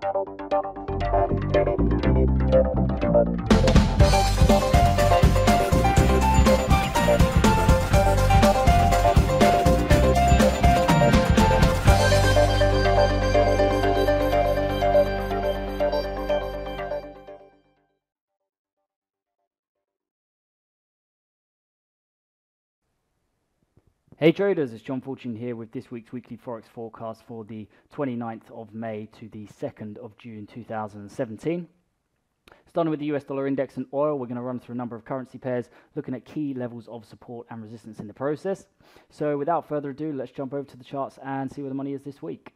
Thank you. Hey traders, it's John Fortune here with this week's weekly Forex forecast for the 29th of May to the 2nd of June 2017. Starting with the US dollar index and oil, we're going to run through a number of currency pairs, looking at key levels of support and resistance in the process. So without further ado, let's jump over to the charts and see where the money is this week.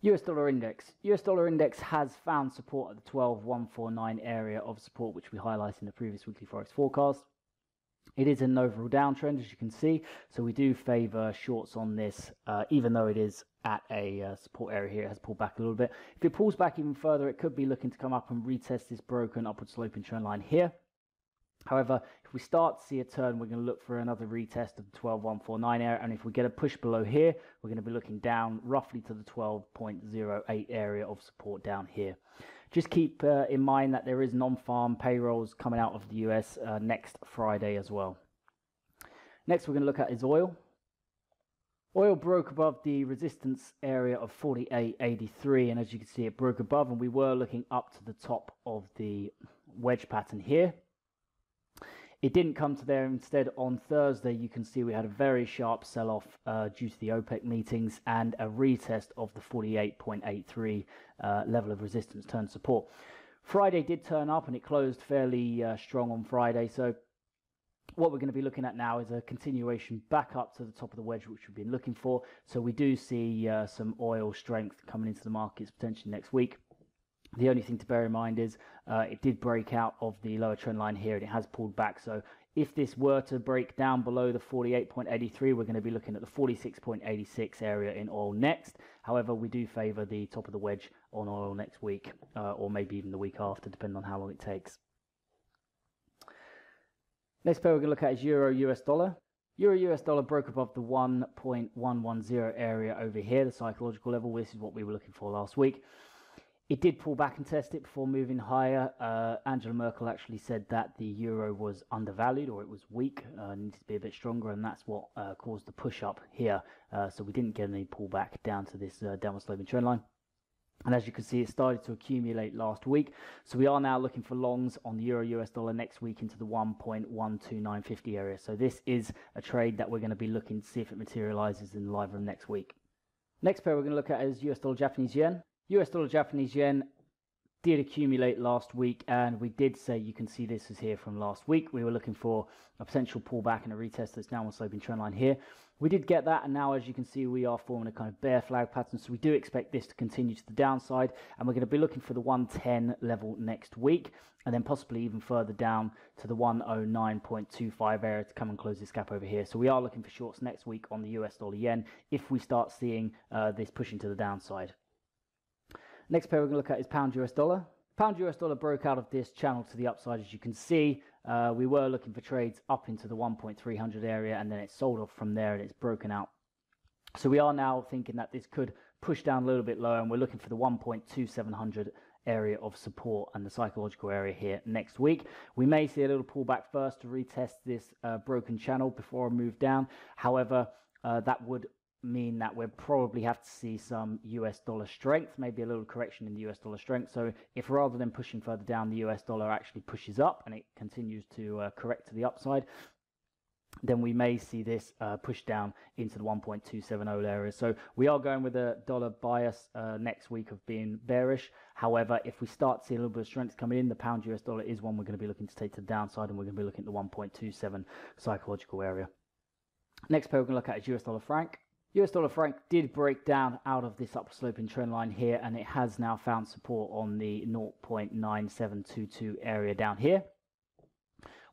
US dollar index. US dollar index has found support at the 12149 area of support, which we highlighted in the previous weekly Forex forecast. It is an overall downtrend, as you can see, so we do favour shorts on this, uh, even though it is at a uh, support area here. It has pulled back a little bit. If it pulls back even further, it could be looking to come up and retest this broken upward sloping trend line here. However, if we start to see a turn, we're going to look for another retest of the 12149 area, and if we get a push below here, we're going to be looking down roughly to the 12.08 area of support down here. Just keep uh, in mind that there is non-farm payrolls coming out of the US uh, next Friday as well. Next we're going to look at is oil. Oil broke above the resistance area of 48.83 and as you can see it broke above and we were looking up to the top of the wedge pattern here. It didn't come to there. Instead, on Thursday, you can see we had a very sharp sell off uh, due to the OPEC meetings and a retest of the 48.83 uh, level of resistance turn support. Friday did turn up and it closed fairly uh, strong on Friday. So, what we're going to be looking at now is a continuation back up to the top of the wedge, which we've been looking for. So, we do see uh, some oil strength coming into the markets potentially next week. The only thing to bear in mind is uh, it did break out of the lower trend line here and it has pulled back. So if this were to break down below the 48.83, we're going to be looking at the 46.86 area in oil next. However, we do favor the top of the wedge on oil next week uh, or maybe even the week after, depending on how long it takes. Next pair we're going to look at is Euro US dollar. Euro US dollar broke above the 1.110 area over here, the psychological level. This is what we were looking for last week. It did pull back and test it before moving higher. Uh, Angela Merkel actually said that the euro was undervalued or it was weak, uh, needed to be a bit stronger, and that's what uh, caused the push up here. Uh, so we didn't get any pullback down to this uh, downward sloping trend line. And as you can see, it started to accumulate last week. So we are now looking for longs on the euro US dollar next week into the 1.12950 area. So this is a trade that we're going to be looking to see if it materializes in the live room next week. Next pair we're going to look at is US dollar Japanese yen. US dollar Japanese yen did accumulate last week, and we did say you can see this is here from last week. We were looking for a potential pullback and a retest that's now on sloping trend line here. We did get that, and now as you can see, we are forming a kind of bear flag pattern. So we do expect this to continue to the downside, and we're going to be looking for the 110 level next week, and then possibly even further down to the 109.25 area to come and close this gap over here. So we are looking for shorts next week on the US dollar yen if we start seeing uh, this pushing to the downside. Next pair we're going to look at is pound US dollar. Pound US dollar broke out of this channel to the upside, as you can see. Uh, we were looking for trades up into the 1.300 area, and then it sold off from there, and it's broken out. So we are now thinking that this could push down a little bit lower, and we're looking for the 1.2700 area of support and the psychological area here next week. We may see a little pullback first to retest this uh, broken channel before a move down. However, uh, that would mean that we'll probably have to see some US dollar strength, maybe a little correction in the US dollar strength. So if rather than pushing further down, the US dollar actually pushes up and it continues to uh, correct to the upside, then we may see this uh, push down into the 1.270 area. So we are going with a dollar bias uh, next week of being bearish. However, if we start to see a little bit of strength coming in, the pound US dollar is one we're going to be looking to take to the downside and we're going to be looking at the 1.27 psychological area. Next pair we're going to look at is US dollar franc. US dollar franc did break down out of this upsloping sloping trend line here and it has now found support on the 0.9722 area down here.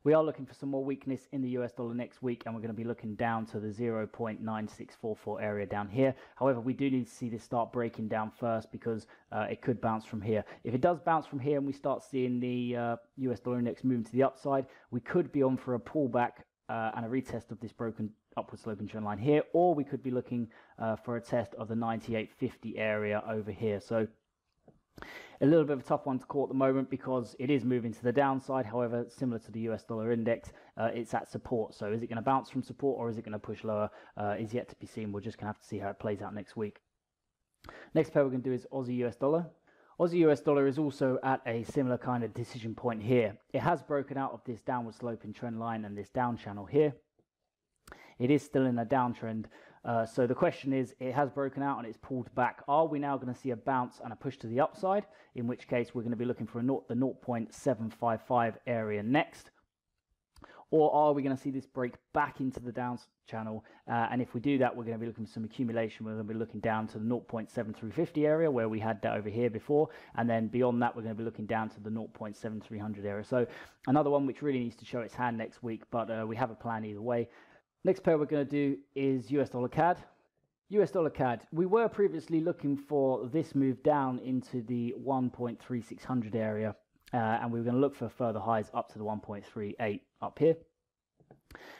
We are looking for some more weakness in the US dollar next week and we're going to be looking down to the 0.9644 area down here. However, we do need to see this start breaking down first because uh, it could bounce from here. If it does bounce from here and we start seeing the uh, US dollar index moving to the upside, we could be on for a pullback uh, and a retest of this broken upward sloping trend line here, or we could be looking uh, for a test of the 98.50 area over here. So a little bit of a tough one to call at the moment because it is moving to the downside. However, similar to the US dollar index, uh, it's at support. So is it going to bounce from support or is it going to push lower? Uh, is yet to be seen. We're just going to have to see how it plays out next week. Next pair we're going to do is Aussie US dollar. Aussie US dollar is also at a similar kind of decision point here. It has broken out of this downward sloping trend line and this down channel here. It is still in a downtrend. Uh, so the question is, it has broken out and it's pulled back. Are we now going to see a bounce and a push to the upside? In which case, we're going to be looking for a the 0.755 area next. Or are we going to see this break back into the down channel? Uh, and if we do that, we're going to be looking for some accumulation. We're going to be looking down to the 0.7350 area where we had that over here before. And then beyond that, we're going to be looking down to the 0.7300 area. So another one which really needs to show its hand next week, but uh, we have a plan either way. Next pair we're going to do is US dollar CAD. US dollar CAD. We were previously looking for this move down into the 1.3600 area uh, and we were going to look for further highs up to the 1.38 up here.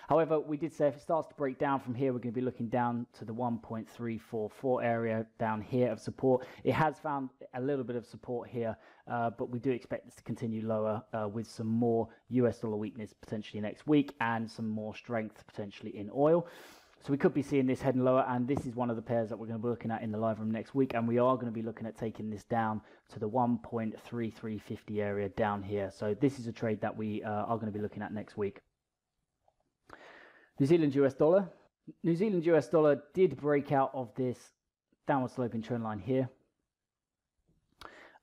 However, we did say if it starts to break down from here, we're going to be looking down to the 1.344 area down here of support. It has found a little bit of support here, uh, but we do expect this to continue lower uh, with some more US dollar weakness potentially next week and some more strength potentially in oil. So we could be seeing this heading lower, and this is one of the pairs that we're going to be looking at in the live room next week, and we are going to be looking at taking this down to the 1.3350 area down here. So this is a trade that we uh, are going to be looking at next week. New Zealand US dollar. New Zealand US dollar did break out of this downward sloping trend line here.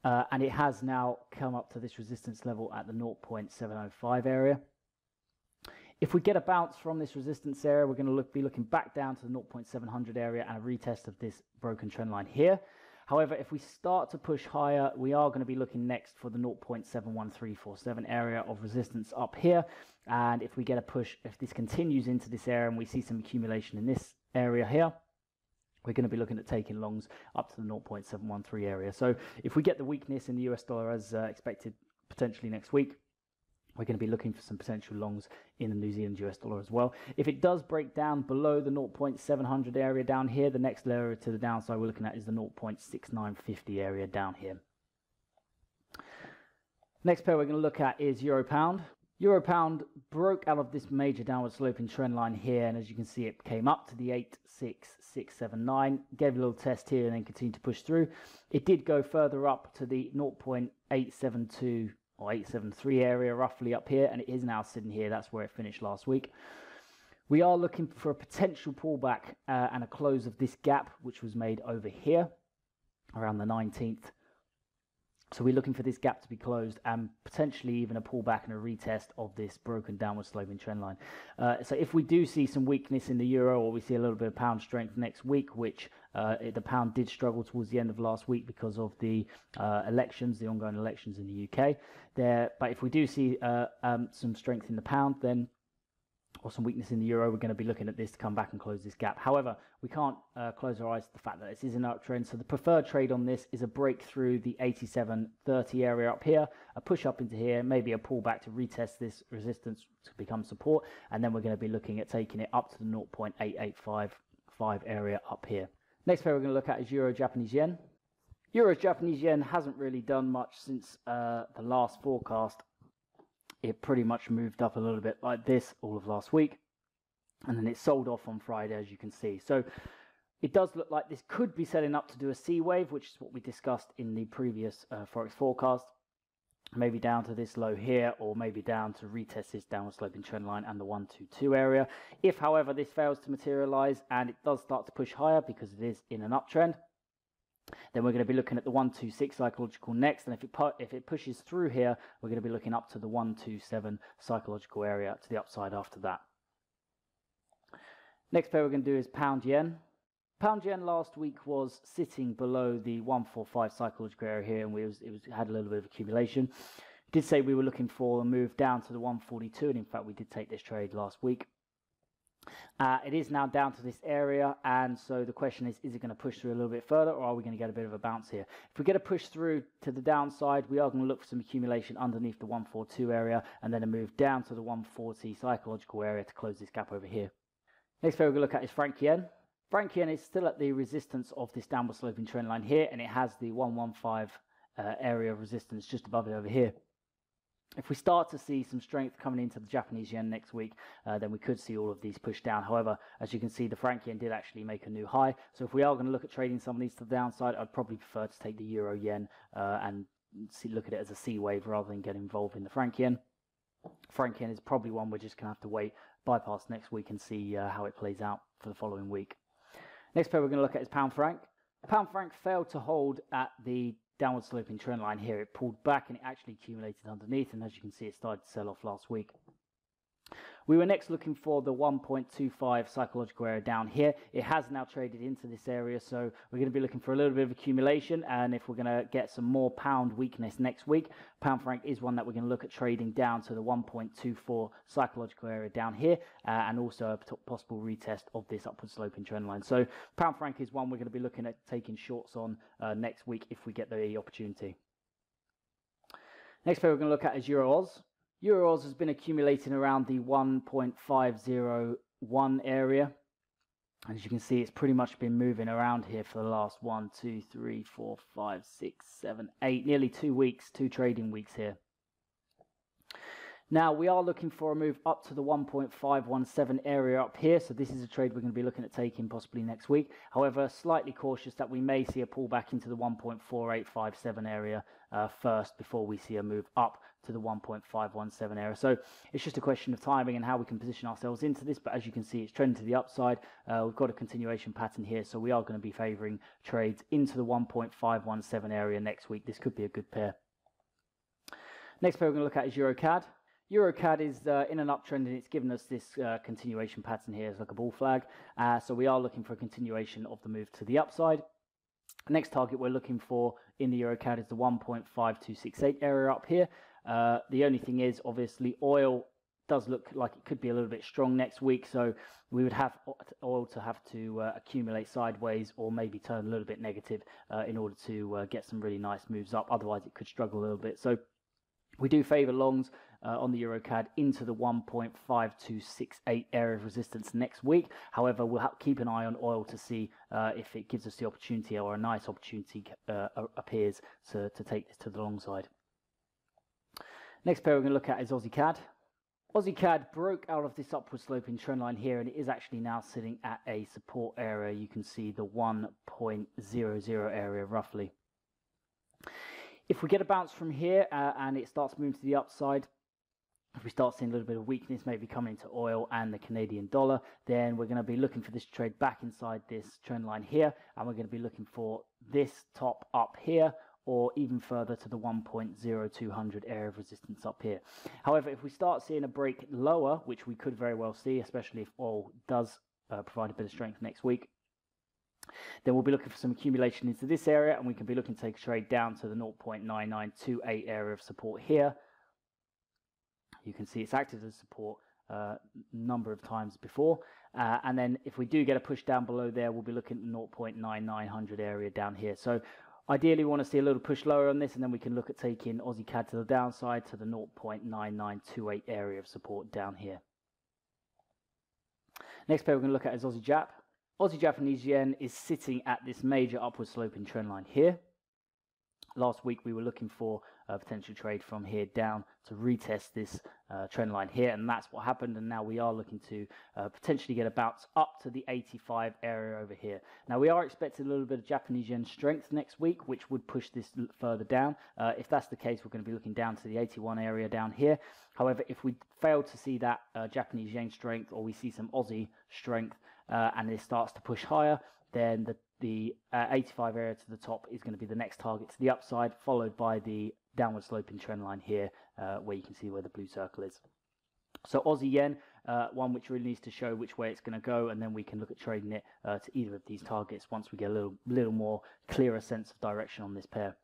Uh, and it has now come up to this resistance level at the 0.705 area. If we get a bounce from this resistance area, we're going to look, be looking back down to the 0.700 area and a retest of this broken trend line here. However, if we start to push higher, we are going to be looking next for the 0.71347 area of resistance up here. And if we get a push, if this continues into this area and we see some accumulation in this area here, we're going to be looking at taking longs up to the 0.713 area. So if we get the weakness in the US dollar as uh, expected potentially next week, we're going to be looking for some potential longs in the New Zealand US dollar as well. If it does break down below the 0.700 area down here, the next layer to the downside we're looking at is the 0.6950 area down here. Next pair we're going to look at is Euro Pound. Euro Pound broke out of this major downward sloping trend line here, and as you can see, it came up to the 86679, gave a little test here, and then continued to push through. It did go further up to the 0.872 or 873 area roughly up here, and it is now sitting here. That's where it finished last week. We are looking for a potential pullback uh, and a close of this gap, which was made over here around the 19th so we're looking for this gap to be closed and potentially even a pullback and a retest of this broken downward sloping trend line. Uh, so if we do see some weakness in the euro or we see a little bit of pound strength next week, which uh, the pound did struggle towards the end of last week because of the uh, elections, the ongoing elections in the UK. There, but if we do see uh, um, some strength in the pound, then or some weakness in the euro, we're going to be looking at this to come back and close this gap. However, we can't uh, close our eyes to the fact that this is an uptrend. So the preferred trade on this is a break through the 87.30 area up here, a push up into here, maybe a pullback to retest this resistance to become support, and then we're going to be looking at taking it up to the 0.8855 area up here. Next pair we're going to look at is Euro Japanese Yen. Euro Japanese Yen hasn't really done much since uh, the last forecast it pretty much moved up a little bit like this all of last week. And then it sold off on Friday, as you can see. So it does look like this could be setting up to do a C wave, which is what we discussed in the previous uh, Forex forecast. Maybe down to this low here, or maybe down to retest this downward sloping trend line and the 122 area. If, however, this fails to materialize and it does start to push higher because it is in an uptrend, then we're going to be looking at the 126 psychological next, and if it if it pushes through here, we're going to be looking up to the 127 psychological area to the upside after that. Next pair we're going to do is pound yen. Pound yen last week was sitting below the 145 psychological area here, and we was, it was had a little bit of accumulation. Did say we were looking for a move down to the 142, and in fact we did take this trade last week. Uh, it is now down to this area, and so the question is, is it going to push through a little bit further, or are we going to get a bit of a bounce here? If we get a push through to the downside, we are going to look for some accumulation underneath the 142 area, and then a move down to the 140 psychological area to close this gap over here. Next pair we're going to look at is Franc Yen. Franc Yen is still at the resistance of this downward sloping trend line here, and it has the 115 uh, area of resistance just above it over here. If we start to see some strength coming into the Japanese yen next week, uh, then we could see all of these push down. However, as you can see, the franc yen did actually make a new high. So if we are going to look at trading some of these to the downside, I'd probably prefer to take the euro yen uh, and see, look at it as a C wave rather than get involved in the franc yen. Franc yen is probably one we're just going to have to wait, bypass next week and see uh, how it plays out for the following week. Next pair we're going to look at is pound franc. Pound franc failed to hold at the downward sloping trend line here. It pulled back and it actually accumulated underneath. And as you can see, it started to sell off last week. We were next looking for the 1.25 psychological area down here. It has now traded into this area, so we're going to be looking for a little bit of accumulation. And if we're going to get some more pound weakness next week, pound franc is one that we're going to look at trading down to the 1.24 psychological area down here, uh, and also a possible retest of this upward sloping trend line. So pound franc is one we're going to be looking at taking shorts on uh, next week if we get the opportunity. Next pair we're going to look at is Euro Oz. Euros has been accumulating around the 1.501 area. And as you can see, it's pretty much been moving around here for the last one, two, three, four, five, six, seven, eight, nearly two weeks, two trading weeks here. Now we are looking for a move up to the 1.517 area up here. So this is a trade we're going to be looking at taking possibly next week. However, slightly cautious that we may see a pullback into the 1.4857 area uh, first before we see a move up to the 1.517 area. So it's just a question of timing and how we can position ourselves into this. But as you can see, it's trending to the upside. Uh, we've got a continuation pattern here. So we are going to be favoring trades into the 1.517 area next week. This could be a good pair. Next pair we're going to look at is EuroCAD. EuroCAD is uh, in an uptrend and it's given us this uh, continuation pattern here. It's like a bull flag. Uh, so we are looking for a continuation of the move to the upside. Next target we're looking for in the EuroCAD is the 1.5268 area up here. Uh, the only thing is, obviously, oil does look like it could be a little bit strong next week. So we would have oil to have to uh, accumulate sideways or maybe turn a little bit negative uh, in order to uh, get some really nice moves up. Otherwise, it could struggle a little bit. So we do favour longs uh, on the EuroCAD into the 1.5268 area of resistance next week. However, we'll keep an eye on oil to see uh, if it gives us the opportunity or a nice opportunity appears to, to take this to the long side. Next pair we're going to look at is Aussie CAD. Aussie CAD broke out of this upward sloping trend line here and it is actually now sitting at a support area. You can see the 1.00 area roughly. If we get a bounce from here uh, and it starts moving to the upside, if we start seeing a little bit of weakness maybe coming into oil and the Canadian dollar, then we're going to be looking for this trade back inside this trend line here, and we're going to be looking for this top up here, or even further to the 1.0200 area of resistance up here. However, if we start seeing a break lower, which we could very well see, especially if oil does uh, provide a bit of strength next week, then we'll be looking for some accumulation into this area, and we can be looking to take a trade down to the 0.9928 area of support here, you can see it's acted as support a uh, number of times before. Uh, and then if we do get a push down below there, we'll be looking at the 0.9900 area down here. So ideally, we want to see a little push lower on this, and then we can look at taking Aussie CAD to the downside to the 0.9928 area of support down here. Next pair we're going to look at is Aussie Jap. Aussie Japanese Yen is sitting at this major upward sloping trend line here. Last week we were looking for a potential trade from here down to retest this uh, trend line here, and that's what happened. And now we are looking to uh, potentially get a bounce up to the 85 area over here. Now we are expecting a little bit of Japanese yen strength next week, which would push this further down. Uh, if that's the case, we're going to be looking down to the 81 area down here. However, if we fail to see that uh, Japanese yen strength, or we see some Aussie strength, uh, and it starts to push higher, then the the uh, 85 area to the top is going to be the next target to the upside, followed by the downward sloping trend line here, uh, where you can see where the blue circle is. So Aussie yen, uh, one which really needs to show which way it's going to go, and then we can look at trading it uh, to either of these targets once we get a little, little more clearer sense of direction on this pair.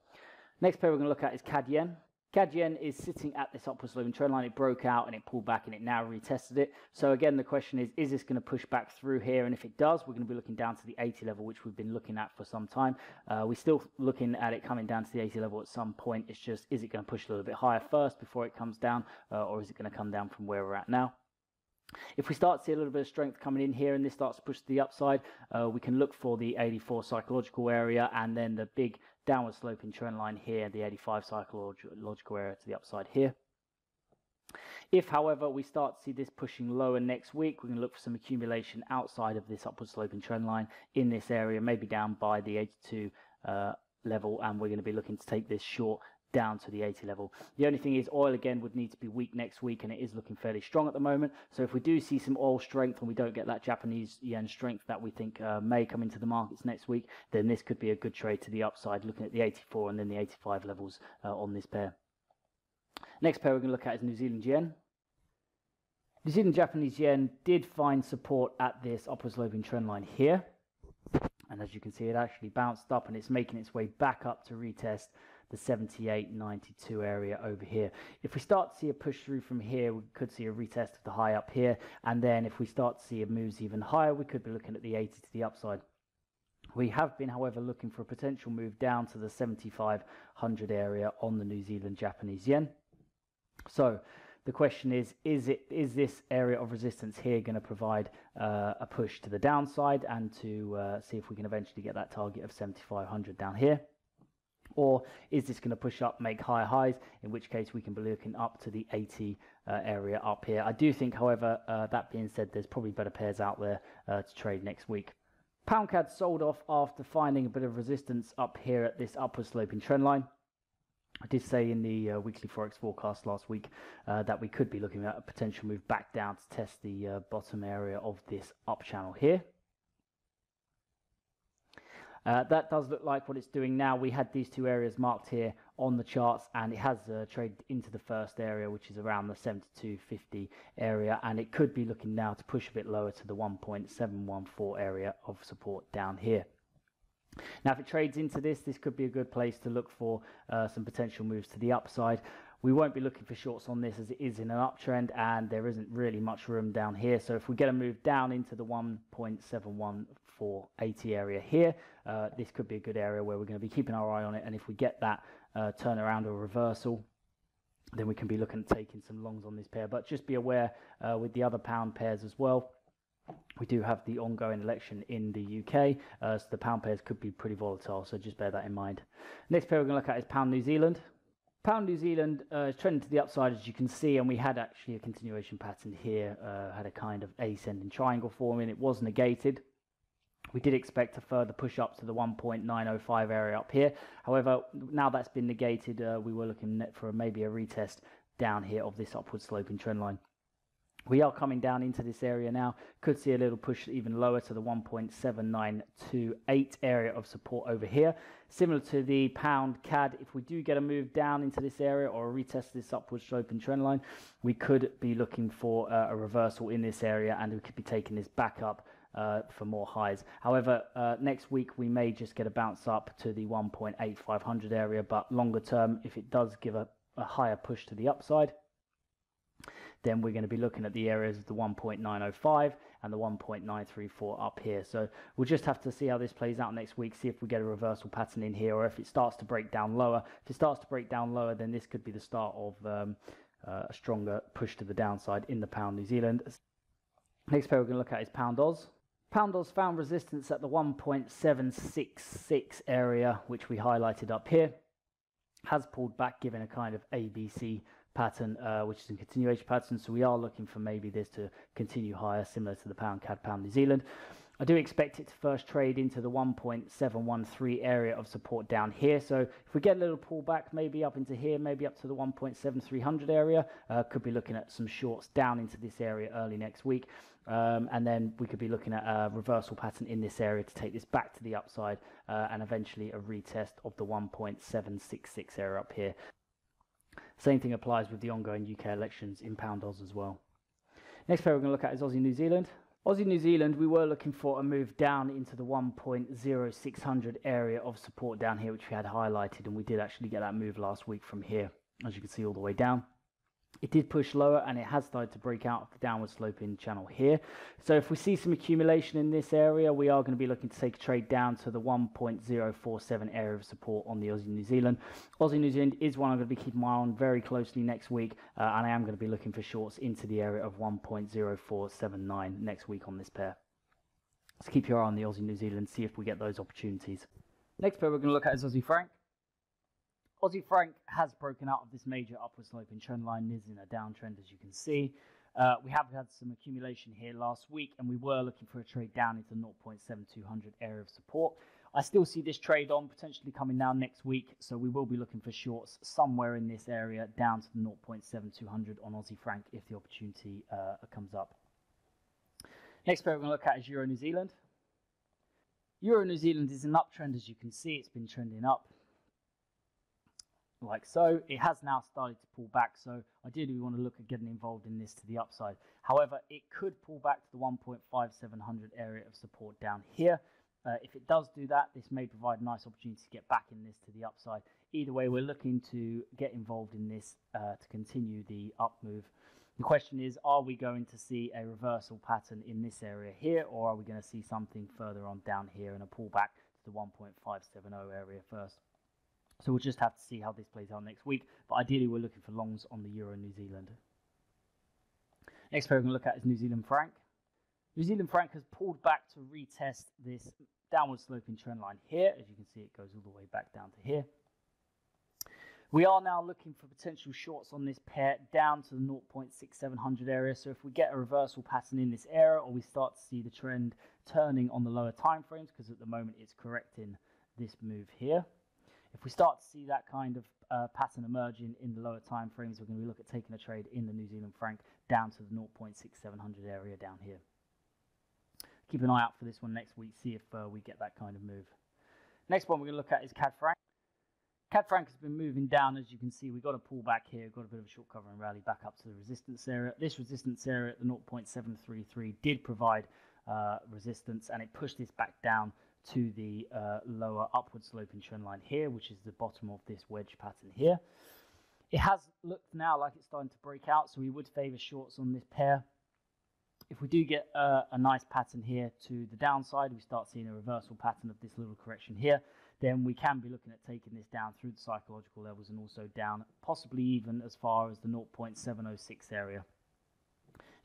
Next pair we're going to look at is CAD yen. Yen is sitting at this upward sloping trend line. It broke out and it pulled back and it now retested it. So again, the question is, is this going to push back through here? And if it does, we're going to be looking down to the 80 level, which we've been looking at for some time. Uh, we're still looking at it coming down to the 80 level at some point. It's just, is it going to push a little bit higher first before it comes down? Uh, or is it going to come down from where we're at now? If we start to see a little bit of strength coming in here and this starts to push to the upside, uh, we can look for the 84 psychological area and then the big downward sloping trend line here, the 85 cycle logical area to the upside here. If, however, we start to see this pushing lower next week, we can look for some accumulation outside of this upward sloping trend line in this area, maybe down by the 82 uh, level, and we're going to be looking to take this short down to the 80 level. The only thing is oil again would need to be weak next week and it is looking fairly strong at the moment. So if we do see some oil strength and we don't get that Japanese yen strength that we think uh, may come into the markets next week, then this could be a good trade to the upside looking at the 84 and then the 85 levels uh, on this pair. Next pair we're going to look at is New Zealand yen. New Zealand Japanese yen did find support at this upward sloping trend line here. And as you can see, it actually bounced up and it's making its way back up to retest the 78.92 area over here. If we start to see a push through from here, we could see a retest of the high up here. And then if we start to see a moves even higher, we could be looking at the 80 to the upside. We have been, however, looking for a potential move down to the 7500 area on the New Zealand Japanese yen. So the question is, is, it, is this area of resistance here going to provide uh, a push to the downside and to uh, see if we can eventually get that target of 7500 down here? Or is this going to push up, make higher highs, in which case we can be looking up to the 80 uh, area up here. I do think, however, uh, that being said, there's probably better pairs out there uh, to trade next week. Pound CAD sold off after finding a bit of resistance up here at this upward sloping trend line. I did say in the uh, weekly forex forecast last week uh, that we could be looking at a potential move back down to test the uh, bottom area of this up channel here. Uh, that does look like what it's doing now. We had these two areas marked here on the charts and it has uh, traded into the first area which is around the 7250 area and it could be looking now to push a bit lower to the 1.714 area of support down here. Now if it trades into this, this could be a good place to look for uh, some potential moves to the upside. We won't be looking for shorts on this as it is in an uptrend and there isn't really much room down here. So if we get a move down into the 1.71480 area here, uh, this could be a good area where we're going to be keeping our eye on it. And if we get that uh, turnaround or reversal, then we can be looking at taking some longs on this pair. But just be aware uh, with the other pound pairs as well. We do have the ongoing election in the UK, uh, so the pound pairs could be pretty volatile, so just bear that in mind. Next pair we're going to look at is pound New Zealand. Pound New Zealand uh, is trending to the upside as you can see, and we had actually a continuation pattern here, uh, had a kind of ascending triangle forming. It was negated. We did expect a further push up to the 1.905 area up here. However, now that's been negated, uh, we were looking for maybe a retest down here of this upward sloping trend line. We are coming down into this area now. Could see a little push even lower to the 1.7928 area of support over here. Similar to the pound CAD, if we do get a move down into this area or retest this upward sloping trend line, we could be looking for uh, a reversal in this area and we could be taking this back up uh, for more highs. However, uh, next week we may just get a bounce up to the 1.8500 area, but longer term, if it does give a, a higher push to the upside, then we're going to be looking at the areas of the 1.905 and the 1.934 up here. So we'll just have to see how this plays out next week, see if we get a reversal pattern in here or if it starts to break down lower. If it starts to break down lower, then this could be the start of um, uh, a stronger push to the downside in the pound New Zealand. Next pair we're going to look at is pound Oz. Pound Oz found resistance at the 1.766 area, which we highlighted up here. Has pulled back, given a kind of ABC pattern, uh, which is a continuation pattern. So we are looking for maybe this to continue higher, similar to the pound CAD pound New Zealand. I do expect it to first trade into the 1.713 area of support down here. So if we get a little pullback, maybe up into here, maybe up to the 1.7300 area, uh, could be looking at some shorts down into this area early next week. Um, and then we could be looking at a reversal pattern in this area to take this back to the upside uh, and eventually a retest of the 1.766 area up here. Same thing applies with the ongoing UK elections in pound Oz as well. Next pair we're going to look at is Aussie New Zealand. Aussie New Zealand, we were looking for a move down into the 1.0600 area of support down here, which we had highlighted, and we did actually get that move last week from here. as you can see all the way down. It did push lower and it has started to break out of the downward sloping channel here. So if we see some accumulation in this area, we are going to be looking to take a trade down to the 1.047 area of support on the Aussie New Zealand. Aussie New Zealand is one I'm going to be keeping my eye on very closely next week, uh, and I am going to be looking for shorts into the area of 1.0479 next week on this pair. So keep your eye on the Aussie New Zealand, see if we get those opportunities. Next pair we're going to look at is Aussie Franc. Aussie Franc has broken out of this major upward sloping trend line, is in a downtrend as you can see. Uh, we have had some accumulation here last week, and we were looking for a trade down into 0.7200 area of support. I still see this trade on potentially coming down next week, so we will be looking for shorts somewhere in this area down to the 0.7200 on Aussie Franc if the opportunity uh, comes up. Next pair we're going to look at is Euro New Zealand. Euro New Zealand is an uptrend as you can see, it's been trending up like so. It has now started to pull back, so ideally we want to look at getting involved in this to the upside. However, it could pull back to the 1.5700 area of support down here. Uh, if it does do that, this may provide a nice opportunity to get back in this to the upside. Either way, we're looking to get involved in this uh, to continue the up move. The question is, are we going to see a reversal pattern in this area here, or are we going to see something further on down here and a pullback to the 1.570 area first? So we'll just have to see how this plays out next week. But ideally, we're looking for longs on the Euro New Zealand. Next pair we're going to look at is New Zealand Franc. New Zealand Franc has pulled back to retest this downward sloping trend line here. As you can see, it goes all the way back down to here. We are now looking for potential shorts on this pair down to the 0.6700 area. So if we get a reversal pattern in this area or we start to see the trend turning on the lower time frames, because at the moment it's correcting this move here, if we start to see that kind of uh, pattern emerging in the lower time frames, we're going to look at taking a trade in the New Zealand franc down to the 0.6700 area down here. Keep an eye out for this one next week, see if uh, we get that kind of move. Next one we're going to look at is CAD franc. CAD franc has been moving down, as you can see. We got a pullback here, got a bit of a short cover and rally back up to the resistance area. This resistance area at the 0.733 did provide uh, resistance, and it pushed this back down to the uh, lower upward sloping trend line here, which is the bottom of this wedge pattern here. It has looked now like it's starting to break out, so we would favor shorts on this pair. If we do get uh, a nice pattern here to the downside, we start seeing a reversal pattern of this little correction here, then we can be looking at taking this down through the psychological levels and also down possibly even as far as the 0.706 area.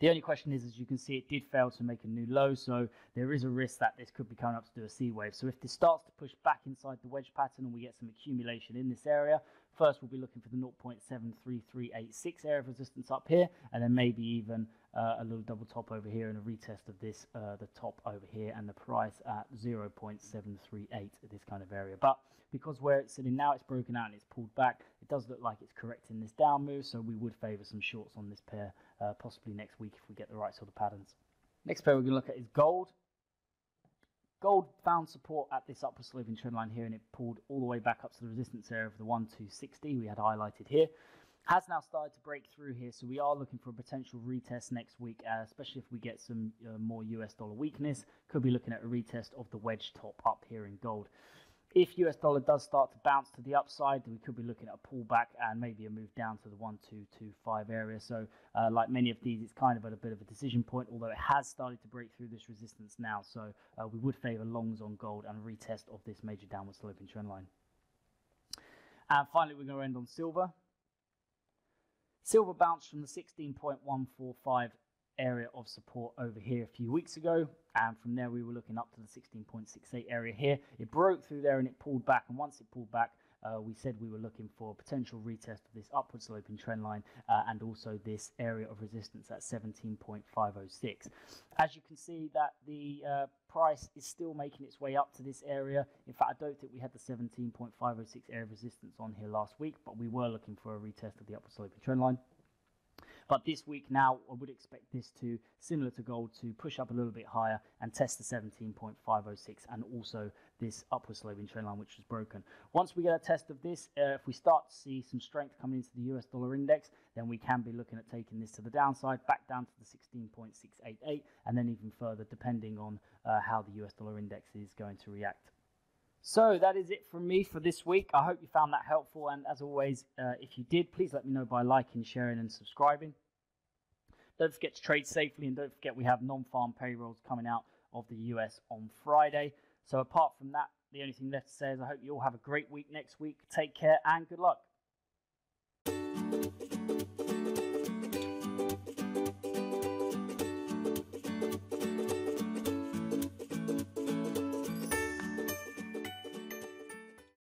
The only question is, as you can see, it did fail to make a new low, so there is a risk that this could be coming up to do a C wave. So if this starts to push back inside the wedge pattern and we get some accumulation in this area, first we'll be looking for the 0.73386 area of resistance up here, and then maybe even uh, a little double top over here and a retest of this, uh, the top over here, and the price at 0.738 at this kind of area. But because where it's sitting now, it's broken out and it's pulled back. It does look like it's correcting this down move, so we would favour some shorts on this pair, uh, possibly next week if we get the right sort of patterns. Next pair we're going to look at is gold. Gold found support at this upper sloping trend line here, and it pulled all the way back up to the resistance area of the 1260 we had highlighted here. Has now started to break through here, so we are looking for a potential retest next week, uh, especially if we get some uh, more US dollar weakness. Could be looking at a retest of the wedge top up here in gold. If US dollar does start to bounce to the upside, we could be looking at a pullback and maybe a move down to the 1225 area. So, uh, like many of these, it's kind of at a bit of a decision point, although it has started to break through this resistance now. So, uh, we would favor longs on gold and retest of this major downward sloping trend line. And finally, we're going to end on silver. Silver bounced from the 16.145 area of support over here a few weeks ago. And from there, we were looking up to the 16.68 area here. It broke through there and it pulled back. And once it pulled back, uh, we said we were looking for a potential retest of this upward sloping trend line uh, and also this area of resistance at 17.506. As you can see that the uh, price is still making its way up to this area. In fact, I don't think we had the 17.506 area of resistance on here last week, but we were looking for a retest of the upward sloping trend line. But this week now, I would expect this to, similar to gold, to push up a little bit higher and test the 17.506 and also this upward sloping trend line, which was broken. Once we get a test of this, uh, if we start to see some strength coming into the US dollar index, then we can be looking at taking this to the downside, back down to the 16.688, and then even further, depending on uh, how the US dollar index is going to react. So that is it from me for this week. I hope you found that helpful. And as always, uh, if you did, please let me know by liking, sharing, and subscribing. Don't forget to trade safely, and don't forget we have non-farm payrolls coming out of the US on Friday. So apart from that, the only thing left to say is I hope you all have a great week next week. Take care and good luck.